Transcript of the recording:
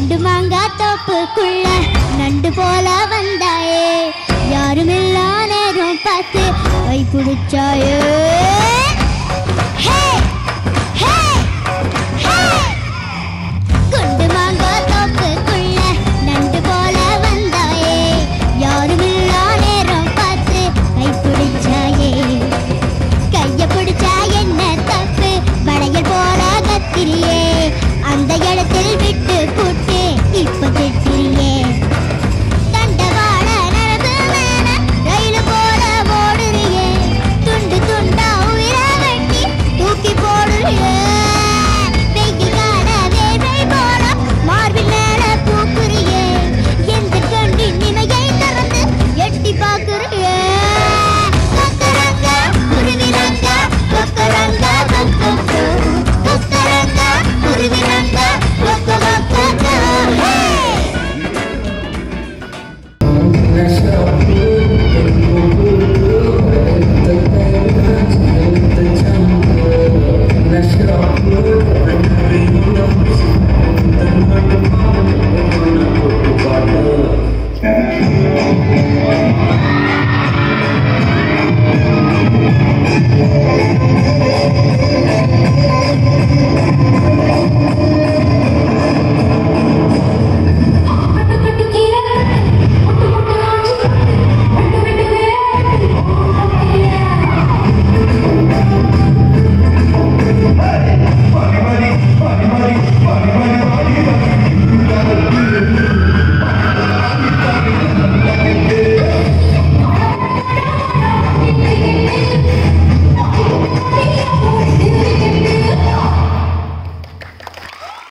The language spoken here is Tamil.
நண்டு மாங்கா தோப்புக்குள்ள நண்டு போல வந்தாயே. யாரும் இல்லா நேரம் பார்த்து கை பிடிச்சாயே.